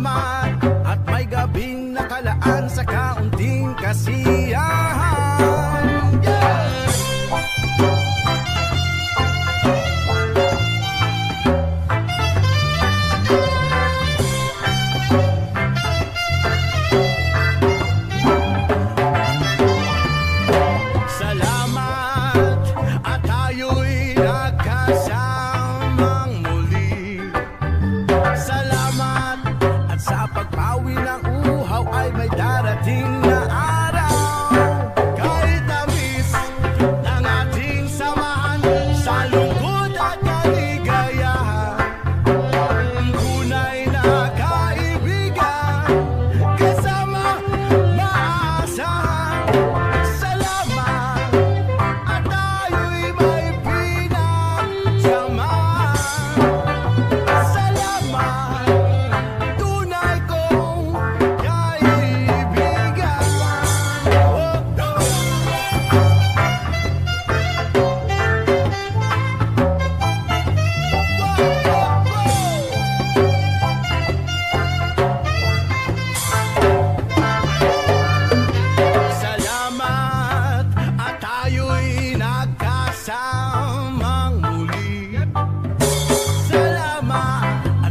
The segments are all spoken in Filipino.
salamat. At may gabing nakalaan sa kaunting kasiyahan.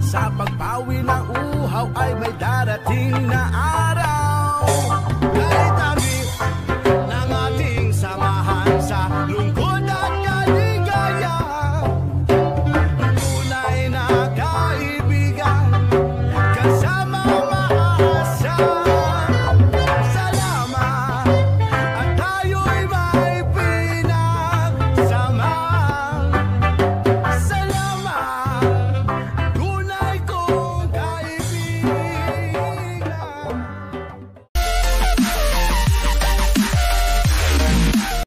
Sa pagpawi ng uhaw ay may darating na araw